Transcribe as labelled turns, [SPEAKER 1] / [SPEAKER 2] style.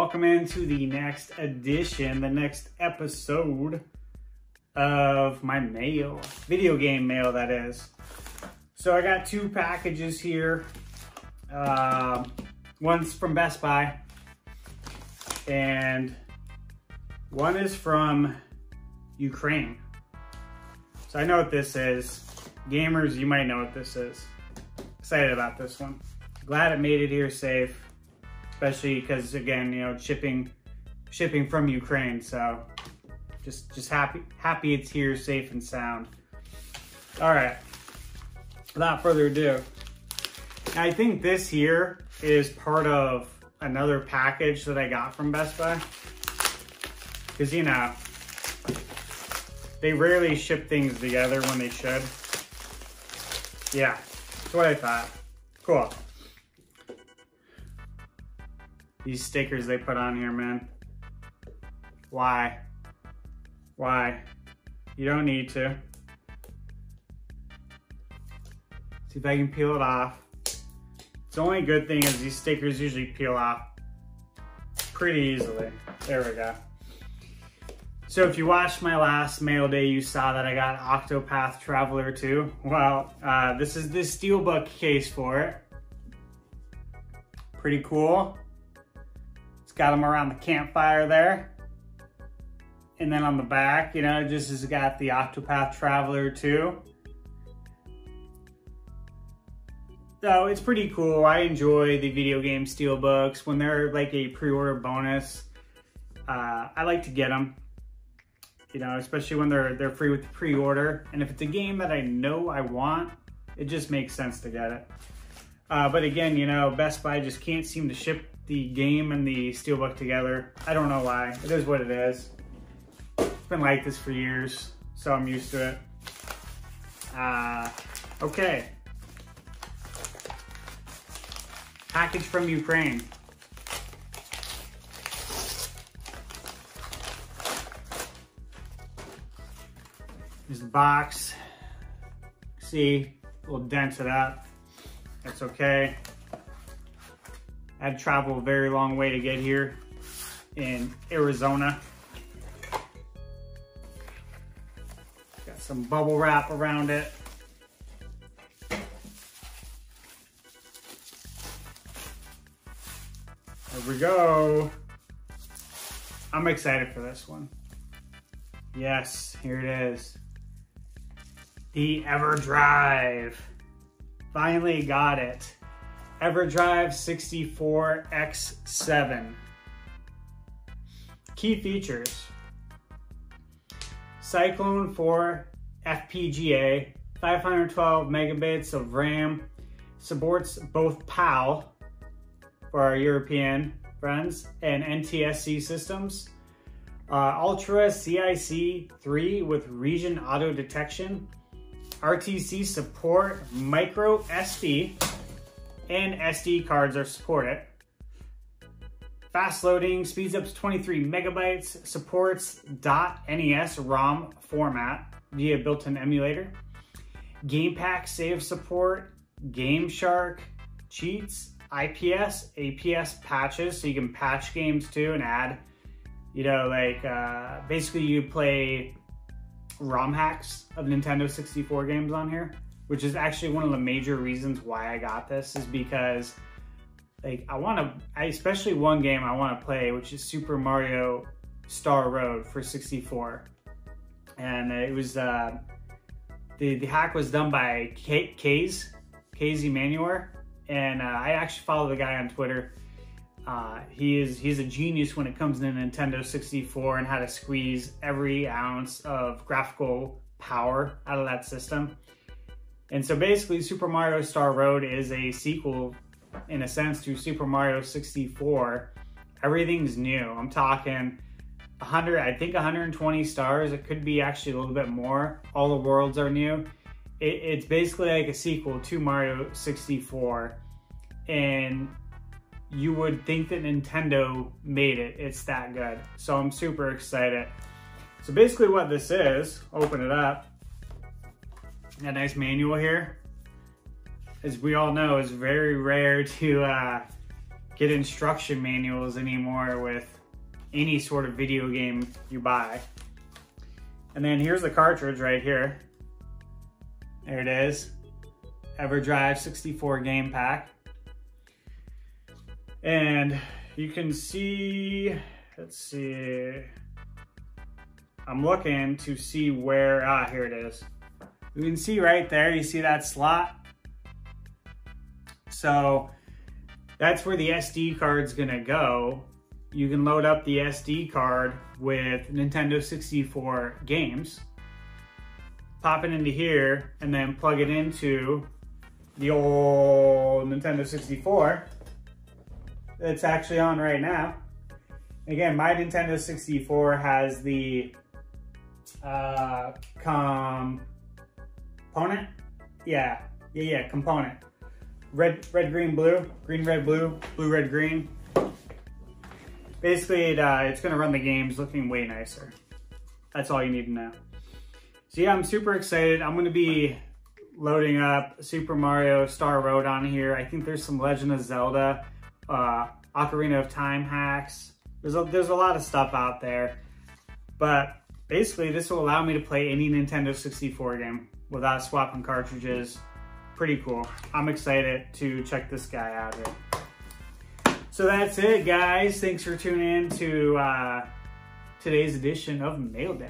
[SPEAKER 1] welcome into the next edition, the next episode of my mail, video game mail that is. So I got two packages here. Uh, one's from Best Buy and one is from Ukraine. So I know what this is. Gamers, you might know what this is. Excited about this one. Glad it made it here safe especially because again, you know, shipping shipping from Ukraine. So just just happy happy it's here, safe and sound. All right. Without further ado, I think this here is part of another package that I got from Best Buy. Because, you know, they rarely ship things together when they should. Yeah, that's what I thought. Cool. These stickers they put on here, man. Why? Why? You don't need to. See if I can peel it off. The only good thing is these stickers usually peel off pretty easily. There we go. So if you watched my last mail day, you saw that I got Octopath Traveler 2. Well, uh, this is the steelbook case for it. Pretty cool. Got them around the campfire there. And then on the back, you know, just has got the Octopath Traveler 2. So it's pretty cool. I enjoy the video game steelbooks. When they're like a pre-order bonus, uh, I like to get them. You know, especially when they're they're free with the pre-order. And if it's a game that I know I want, it just makes sense to get it. Uh, but again, you know, Best Buy just can't seem to ship the game and the steelbook together. I don't know why. It is what it is. It's been like this for years, so I'm used to it. Uh, okay. Package from Ukraine. Here's the box. See, little dented up. That's okay. I had to travel a very long way to get here in Arizona. Got some bubble wrap around it. There we go. I'm excited for this one. Yes, here it is. The EverDrive. Finally got it. EverDrive 64X7. Key features. Cyclone 4 FPGA, 512 megabits of RAM, supports both PAL for our European friends and NTSC systems. Uh, Ultra CIC 3 with region auto detection, RTC support, micro SD, and SD cards are supported. Fast loading, speeds up to 23 megabytes, supports .NES ROM format via built-in emulator. Game Pack save support, Game Shark, cheats, IPS, APS patches, so you can patch games too and add, you know, like uh, basically you play ROM hacks of Nintendo 64 games on here which is actually one of the major reasons why I got this is because like I want to, I especially one game I want to play, which is Super Mario Star Road for 64. And it was, uh, the, the hack was done by K Kaze, Kaze Emanuar. And uh, I actually follow the guy on Twitter. Uh, he is he's a genius when it comes to Nintendo 64 and how to squeeze every ounce of graphical power out of that system. And so basically Super Mario Star Road is a sequel in a sense to Super Mario 64. Everything's new. I'm talking 100, I think 120 stars. It could be actually a little bit more. All the worlds are new. It, it's basically like a sequel to Mario 64. And you would think that Nintendo made it. It's that good. So I'm super excited. So basically what this is, open it up a nice manual here. As we all know, it's very rare to uh, get instruction manuals anymore with any sort of video game you buy. And then here's the cartridge right here. There it is. EverDrive 64 game pack. And you can see, let's see, I'm looking to see where, ah, here it is. You can see right there, you see that slot? So that's where the SD card's gonna go. You can load up the SD card with Nintendo 64 games, pop it into here, and then plug it into the old Nintendo 64 that's actually on right now. Again, my Nintendo 64 has the uh, component. Yeah, yeah, yeah, component. Red, red, green, blue, green, red, blue, blue, red, green. Basically, it, uh, it's gonna run the games looking way nicer. That's all you need to know. So yeah, I'm super excited. I'm gonna be loading up Super Mario Star Road on here. I think there's some Legend of Zelda, uh, Ocarina of Time hacks. There's a, there's a lot of stuff out there. But basically, this will allow me to play any Nintendo 64 game without swapping cartridges. Pretty cool. I'm excited to check this guy out here. So that's it, guys. Thanks for tuning in to uh, today's edition of Mail Day.